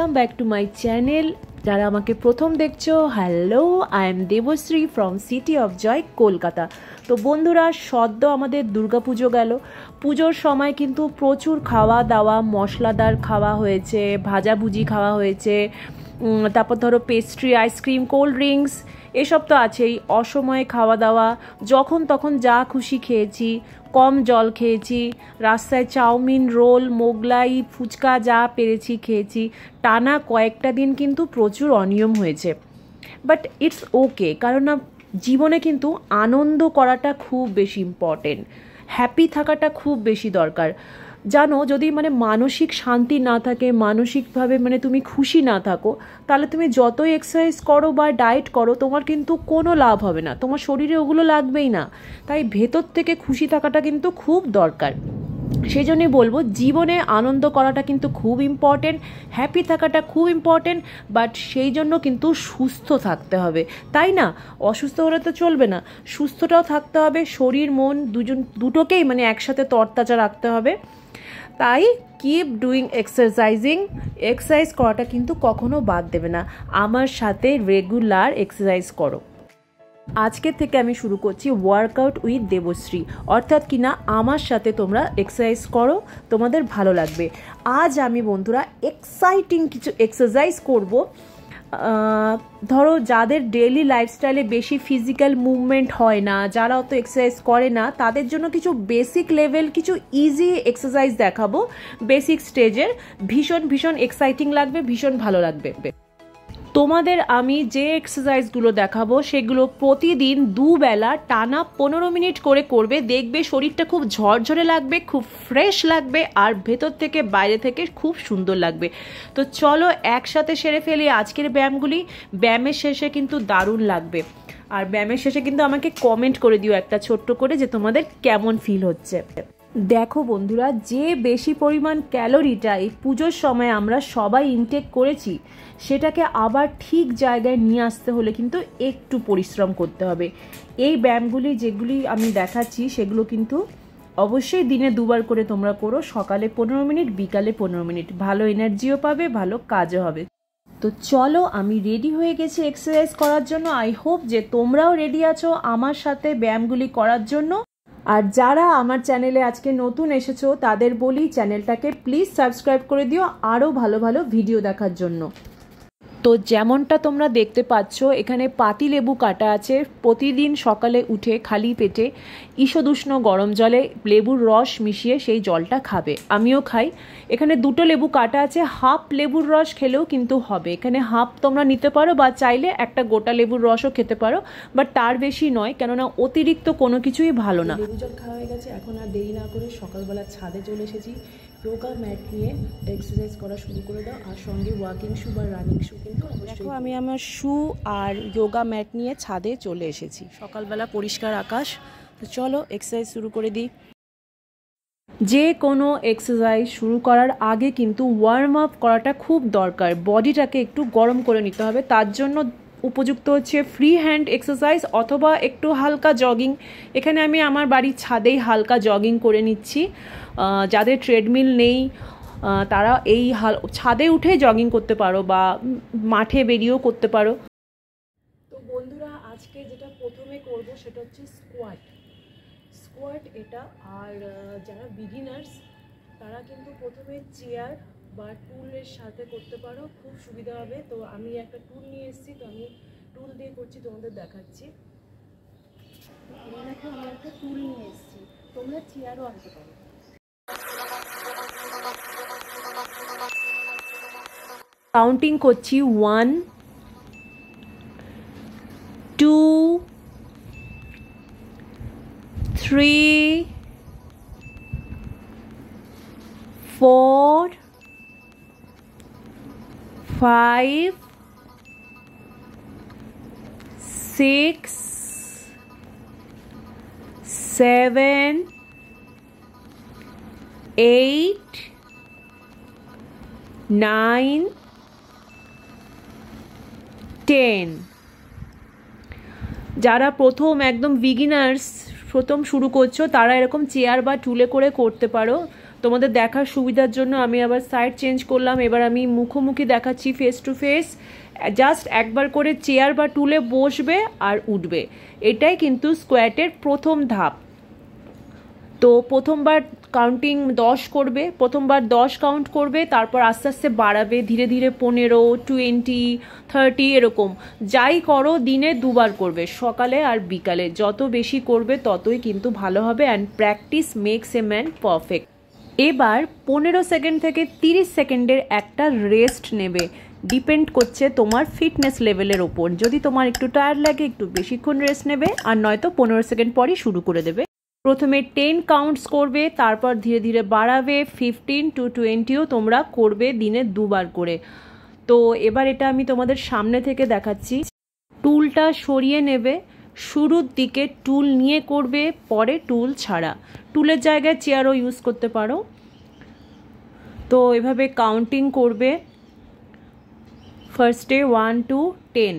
Welcome back to my channel যারা আমাকে প্রথম দেখছ hello I am Debashree from city of joy Kolkata তো বন্ধুরা, সদ্য আমাদের দুর্গাপুজো গেল। পুজোর সময় কিন্তু প্রচুর খাওয়া দাওয়া মশলাদার খাওয়া হয়েছে, ভাজাভুজি খাওয়া হয়েছে। তারপর ধরো পেস্ট্রি আইসক্রিম কোল্ড ড্রিঙ্কস এসব তো আছেই। অসময়ে খাওয়া দাওয়া যখন তখন যা খুশি খেয়েছি, কম জল খেয়েছি, রাস্তায় চাউমিন, রোল, মোগলাই, ফুচকা যা পেরেছি খেয়েছি, টানা কয়েকটা দিন কিন্তু প্রচুর অনিয়ম হয়েছে। বাট ইটস ওকে কারণ না জীবনে কিন্তু আনন্দ করাটা খুব বেশি ইম্পর্টেন্ট হ্যাপি থাকাটা খুব বেশি দরকার। জানো, যদি মানে মানসিক শান্তি না থাকে, মানসিকভাবে মানে তুমি খুশি না থাকো, তাহলে তুমি যতই এক্সারসাইজ করো বা ডায়েট করো, তোমার কিন্তু কোনো লাভ হবে না। তোমার শরীরে ওগুলো লাগবেই না। তাই ভেতর থেকে খুশি থাকাটা কিন্তু খুব দরকার। সেই জন্যই বলব, জীবনে আনন্দ করাটা কিন্তু খুব ইম্পর্টেন্ট হ্যাপি থাকাটা খুব ইম্পর্টেন্ট বাট সেই জন্য কিন্তু সুস্থ থাকতে হবে। তাই না? অসুস্থ হলে তো চলবে না। সুস্থটাও থাকতে হবে, শরীর, মন দুজন, দুটোকেই মানে একসাথে তরতাজা রাখতে হবে। তাই কিপ ডুইং এক্সারসাইজিং এক্সারসাইজ করাটা কিন্তু কখনো বাদ দেবে না। আমার সাথে রেগুলার এক্সারসাইজ করো। আজকের থেকে আমি শুরু করছি ওয়ার্কআউট উইথ দেবশ্রী। অর্থাৎ কি না আমার সাথে তোমরা এক্সারসাইজ করো, তোমাদের ভালো লাগবে। আজ আমি বন্ধুরা এক্সাইটিং কিছু এক্সারসাইজ করব। ধরো যাদের ডেলি লাইফস্টাইলে বেশি ফিজিক্যাল মুভমেন্ট হয় না, যারা অত এক্সারসাইজ করে না, তাদের জন্য কিছু বেসিক লেভেল কিছু ইজি এক্সারসাইজ দেখাবো। বেসিক স্টেজের ভীষণ ভীষণ এক্সাইটিং লাগবে, ভীষণ ভালো লাগবে। তোমাদের আমি যে এক্সারসাইজগুলো দেখাবো, সেগুলো প্রতিদিন দুবেলা টানা পনেরো মিনিট করে করবে। দেখবে শরীরটা খুব ঝরঝরে লাগবে, খুব ফ্রেশ লাগবে, আর ভেতর থেকে বাইরে থেকে খুব সুন্দর লাগবে। তো চলো একসাথে সেরে ফেলি আজকের ব্যায়ামগুলি। ব্যায়ামের শেষে কিন্তু দারুণ লাগবে। আর ব্যায়ামের শেষে কিন্তু আমাকে কমেন্ট করে দিও একটা ছোট্ট করে যে তোমাদের কেমন ফিল হচ্ছে। দেখো বন্ধুরা, যে বেশি পরিমাণ ক্যালোরিটা এই পুজোর সময় আমরা সবাই ইনটেক করেছি, সেটাকে আবার ঠিক জায়গায় নিয়ে আসতে হলে কিন্তু একটু পরিশ্রম করতে হবে। এই ব্যায়ামগুলি যেগুলি আমি দেখাচ্ছি, সেগুলো কিন্তু অবশ্যই দিনে দুবার করে তোমরা করো, সকালে পনেরো মিনিট, বিকালে পনেরো মিনিট। ভালো এনার্জিও পাবে, ভালো কাজও হবে। তো চলো, আমি রেডি হয়ে গেছি এক্সারসাইজ করার জন্য। আই হোপ যে তোমরাও রেডি আছো আমার সাথে ব্যায়ামগুলি করার জন্য। আর যারা আমার চ্যানেলে আজকে নতুন এসেছ, তাদের বলি চ্যানেলটাকে প্লিজ সাবস্ক্রাইব করে দিও, আরও ভালো ভালো ভিডিও দেখার জন্য। তো যেমনটা তোমরা দেখতে পাচ্ছ, এখানে পাতি লেবু কাটা আছে। প্রতিদিন সকালে উঠে খালি পেটে ঈষদুষ্ণ গরম জলে লেবুর রস মিশিয়ে সেই জলটা খাবে। আমিও খাই। এখানে দুটো লেবু কাটা আছে। হাফ লেবুর রস খেলেও কিন্তু হবে। এখানে হাফ তোমরা নিতে পারো বা চাইলে একটা গোটা লেবুর রসও খেতে পারো, বাট তার বেশি নয়, কেননা অতিরিক্ত কোনো কিছুই ভালো না। লেবু জল খাওয়া হয়ে গেছে। এখন আর দেরি না করে সকালবেলা ছাদে চলে এসেছি। যোগা ম্যাট নিয়ে এক্সারসাইজ করা শুরু করে দাও, আর সঙ্গে ওয়াকিং শু বা রানিং শু কিন্তু দেখো, আমি আমার শু আর যোগা ম্যাট নিয়ে ছাদে চলে এসেছি। সকালবেলা পরিষ্কার আকাশ। তো চলো এক্সারসাইজ শুরু করে দিই। যে কোনো এক্সারসাইজ শুরু করার আগে কিন্তু ওয়ার্ম আপ করাটা খুব দরকার। বডিটাকে একটু গরম করে নিতে হবে। তার জন্য উপযুক্ত হচ্ছে ফ্রি হ্যান্ড এক্সারসাইজ অথবা একটু হালকা জগিং এখানে আমি আমার বাড়ির ছাদেই হালকা জগিং করে নিচ্ছি। যাদের ট্রেডমিল নেই তারা এই হাল, ছাদে উঠে জগিং করতে পারো বা মাঠে বেরিয়েও করতে পারো। তো বন্ধুরা, আজকে যেটা প্রথমে করব সেটা হচ্ছে স্কোয়াট স্কোয়াট এটা আর যারা বিগিনার্স তারা কিন্তু প্রথমে চেয়ার বা টুলের সাথে করতে পারো খুব সুবিধা হবে। তো আমি একটা টুল নিয়ে এসেছি তো আমি টুল দিয়ে করছি তোমাদের দেখাচ্ছি। দেখো আমি একটা টুল নিয়ে এসেছি তোমরা চেয়ারও আনতে পারো। কাউন্টিং করছি one two three four five six seven eight nine ten যারা প্রথম একদম বিগিনার্স প্রথম শুরু করছ, তারা এরকম চেয়ার বা টুলে করে করতে পারো। তোমাদের দেখার সুবিধার জন্য আমি আবার সাইড চেঞ্জ করলাম। এবার আমি মুখোমুখি দেখাচ্ছি ফেস টু ফেস জাস্ট একবার করে চেয়ার বা টুলে বসবে আর উঠবে। এটাই কিন্তু স্কোয়াটের প্রথম ধাপ। তো প্রথমবার কাউন্টিং দশ করবে, প্রথমবার দশ কাউন্ট করবে, তারপর আস্তে আস্তে বাড়াবে, ধীরে ধীরে পনেরো টোয়েন্টি থার্টি এরকম। যাই করো, দিনে দুবার করবে, সকালে আর বিকালে। যত বেশি করবে, ততই কিন্তু ভালো হবে। And practice makes a man perfect এবার পনেরো সেকেন্ড থেকে তিরিশ সেকেন্ডের একটা রেস্ট নেবে। ডিপেন্ড করছে তোমার ফিটনেস লেভেলের ওপর। যদি তোমার একটু টায়ার লাগে, একটু বেশিক্ষণ রেস্ট নেবে, আর নয়তো পনেরো সেকেন্ড পরই শুরু করে দেবে। প্রথমে টেন কাউন্টস করবে, তারপর ধীরে ধীরে বাড়াবে ফিফটিন টু টোয়েন্টিও তোমরা করবে দিনে দুবার করে। তো এবার এটা আমি তোমাদের সামনে থেকে দেখাচ্ছি। টুলটা সরিয়ে নেবে। শুরুর দিকে টুল নিয়ে করবে, পরে টুল ছাড়া। টুলের জায়গায় চেয়ারও ইউজ করতে পারো। তো এভাবে কাউন্টিং করবে। ফার্স্টে ওয়ান টু টেন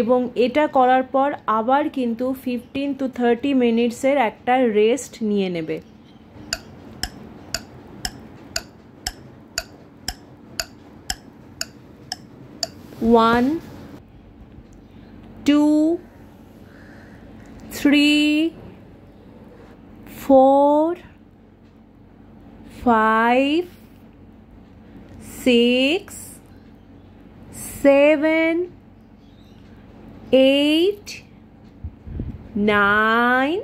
এবং এটা করার পর আবার কিন্তু ফিফটিন টু থার্টি মিনিটসের একটা রেস্ট নিয়ে নেবে। One two three four five six seven eight nine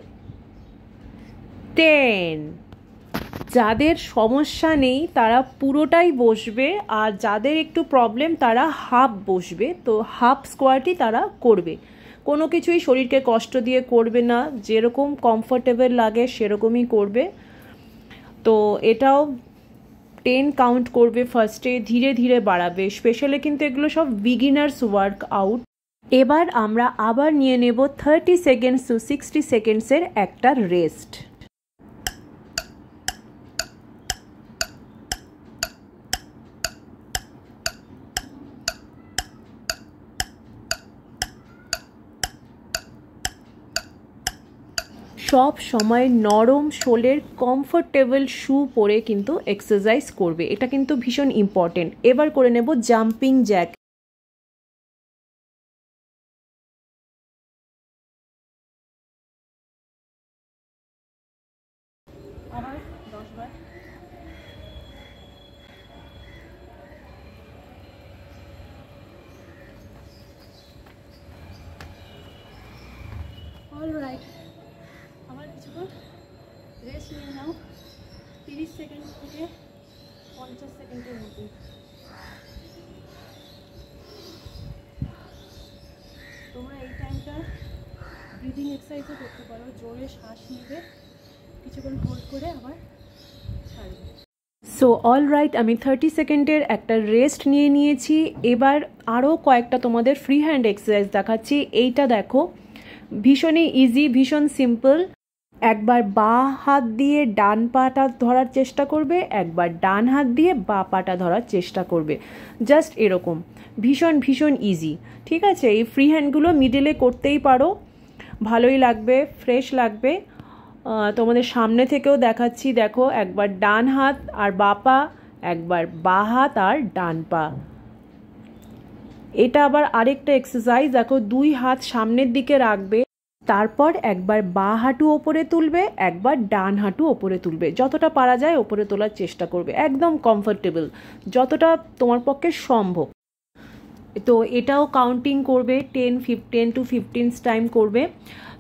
ten যাদের সমস্যা নেই, তারা পুরোটাই বসবে, আর যাদের একটু প্রবলেম তারা হাফ বসবে। তো হাফ স্কোয়ারটি তারা করবে। কোনো কিছুই শরীরকে কষ্ট দিয়ে করবে না, যেরকম কমফোর্টেবল লাগে সেরকমই করবে। তো এটাও টেন কাউন্ট করবে ফার্স্টে ধীরে ধীরে বাড়াবে। স্পেশালি কিন্তু এগুলো সব বিগিনার্স ওয়ার্ক আউট এবার আমরা আবার নিয়ে নেব থার্টি সেকেন্ডস টু সিক্সটি সেকেন্ডসের একটা রেস্ট সব সময় নরম শোলের কমফোর্টেবল শু পরে কিন্তু এক্সারসাইজ করবে। এটা কিন্তু ভীষণ ইম্পর্টেন্ট এবার করে নেব জাম্পিং জ্যাক আবার দশ কিছুক্ষণ রেস্ট নিয়ে নাও। তিরিশ সেকেন্ড থেকে পঞ্চাশ সেকেন্ডের মতো তোমরা এই টাইমটা ব্রিদিং এক্সারসাইজও করতে পারো। জোরে শ্বাস নেবে। কিছুক্ষণ হোল্ড করে আবার ছাড়বে। সো অল রাইট আমি থার্টি সেকেন্ডের একটা রেস্ট নিয়ে নিয়েছি। এবার আরও কয়েকটা তোমাদের ফ্রি হ্যান্ড এক্সারসাইজ দেখাচ্ছি। এইটা দেখো, ভীষণই ইজি ভীষণ সিম্পল একবার বা হাত দিয়ে ডান পাটা ধরার চেষ্টা করবে, একবার ডান হাত দিয়ে বা পাটা ধরার চেষ্টা করবে। জাস্ট এরকম। ভীষণ ভীষণ ইজি ঠিক আছে? এই ফ্রি হ্যান্ডগুলো মিডলে করতেই পারো। ভালোই লাগবে ফ্রেশ লাগবে। তোমাদের সামনে থেকেও দেখাচ্ছি, দেখো, একবার ডান হাত আর বা পা, একবার বা হাত আর ডান পা। এটা আবার আরেকটা এক্সারসাইজ দেখো, দুই হাত সামনের দিকে রাখবে। তারপর একবার বা হাঁটু ওপরে তুলবে, একবার ডান হাঁটু ওপরে তুলবে। যতটা পারা যায় ওপরে তোলার চেষ্টা করবে। একদম কমফোর্টেবল যতটা তোমার পক্ষে সম্ভব। তো এটাও কাউন্টিং করবে ten fifteen to fifteen time করবে।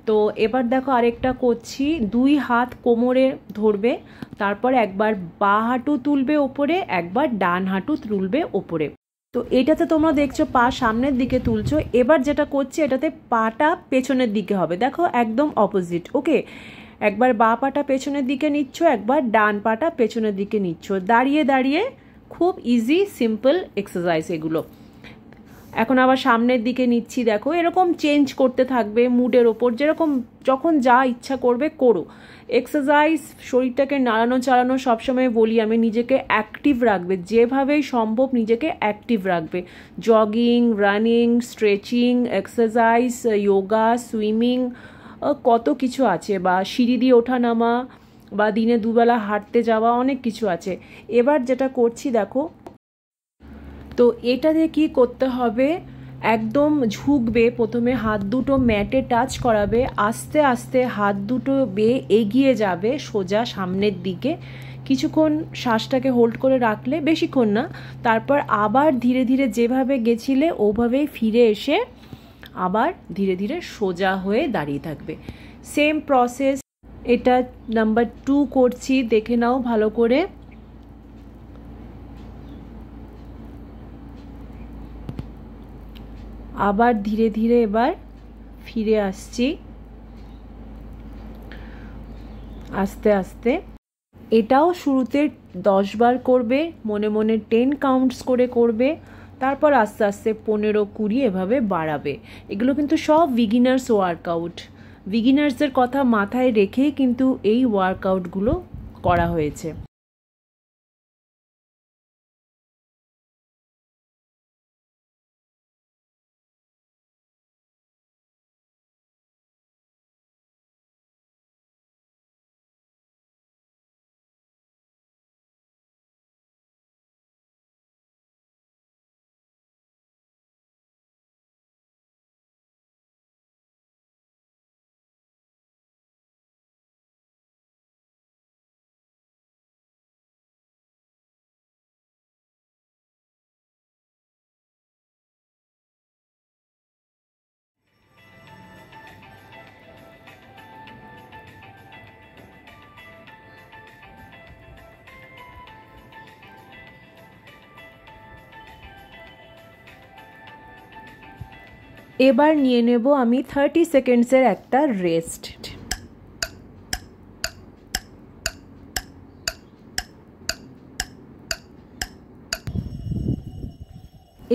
তো এবার দেখো আরেকটা করছি। দুই হাত কোমরে ধরবে, তারপর একবার বা হাঁটু তুলবে ওপরে, একবার ডান হাঁটু তুলবে ওপরে। তো এটাতে তোমরা দেখছ পা সামনের দিকে তুলছো, এবার যেটা করছি এটাতে পাটা পেছনের দিকে হবে। দেখো একদম অপোজিট ওকে একবার বা পাটা পেছনের দিকে নিচ্ছ, একবার ডান পাটা পেছনের দিকে নিচ্ছ। দাঁড়িয়ে দাঁড়িয়ে খুব ইজি সিম্পল এক্সারসাইজ এগুলো। এখন আবার সামনের দিকে নিচ্ছি, দেখো। এরকম চেঞ্জ করতে থাকবে মুডের ওপর। যেরকম যখন যা ইচ্ছা করবে, করো। এক্সারসাইজ শরীরটাকে নাড়ানো চালানো সবসময় বলি আমি, নিজেকে অ্যাক্টিভ রাখবে। যেভাবেই সম্ভব নিজেকে অ্যাক্টিভ রাখবে। Jogging running stretching exercise yoga swimming কত কিছু আছে। বা সিঁড়ি দিয়ে ওঠা নামা, বা দিনে দুবেলা হাঁটতে যাওয়া, অনেক কিছু আছে। এবার যেটা করছি, দেখো। তো এটাতে কী করতে হবে? একদম ঝুঁকবে, প্রথমে হাত দুটো ম্যাটে টাচ করাবে, আস্তে আস্তে হাত দুটো বেয়ে এগিয়ে যাবে সোজা সামনের দিকে। কিছুক্ষণ শ্বাসটাকে হোল্ড করে রাখলে, বেশিক্ষণ না, তারপর আবার ধীরে ধীরে যেভাবে গেছিলে, ওভাবেই ফিরে এসে আবার ধীরে ধীরে সোজা হয়ে দাঁড়িয়ে থাকবে। সেম প্রসেস এটা নাম্বার টু করছি, দেখে নাও ভালো করে। আবার ধীরে ধীরে এবার ফিরে আসছি। আস্তে আস্তে। এটাও শুরুতে দশ বার করবে, মনে মনে টেন কাউন্টস করে করবে, তারপর আস্তে আস্তে পনেরো, কুড়ি এভাবে বাড়াবে। এগুলো কিন্তু সব বিগিনার্স ওয়ার্কআউট বিগিনার্সদের কথা মাথায় রেখেই কিন্তু এই ওয়ার্কআউটগুলো করা হয়েছে। এবার নিয়ে নেব আমি থার্টি সেকেন্ডসের একটা রেস্ট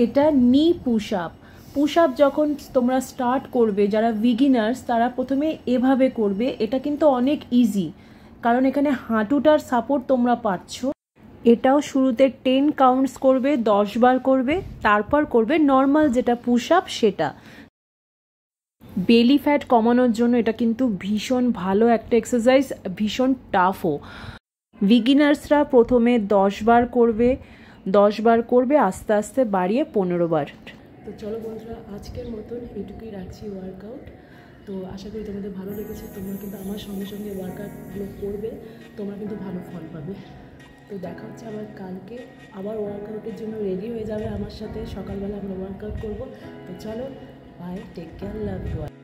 এটা নি পুশ আপ পুশ আপ যখন তোমরা স্টার্ট করবে, যারা বিগিনার্স তারা প্রথমে এভাবে করবে, এটা কিন্তু অনেক ইজি কারণ এখানে হাঁটুটার সাপোর্ট তোমরা পাচ্ছ। এটাও শুরুতে টেন কাউন্টস করবে, দশ বার করবে, তারপর করবে নর্মাল যেটা পুশ আপ সেটা। বেলি ফ্যাট কমানোর জন্য এটা কিন্তু ভীষণ ভালো একটা এক্সারসাইজ ভীষণ টাফও বিগিনার্সরা প্রথমে দশ বার করবে, দশ বার করবে, আস্তে আস্তে বাড়িয়ে পনেরো বার। তো চলো বন্ধুরা, আজকের মতন এইটুকুই রাখছি ওয়ার্কআউট তো আশা করি তোমাদের ভালো লেগেছে, তোমরা কিন্তু আমার সঙ্গে সঙ্গে ওয়ার্কআউটগুলো করবে, তোমরা কিন্তু ভালো ফল পাবে। তো দেখা হচ্ছে আবার কালকে আবার ওয়ার্কআউটের জন্য রেডি হয়ে যাবে আমার সাথে। সকালবেলা আমরা ওয়ার্কআউট করব। তো চলো bye take care love you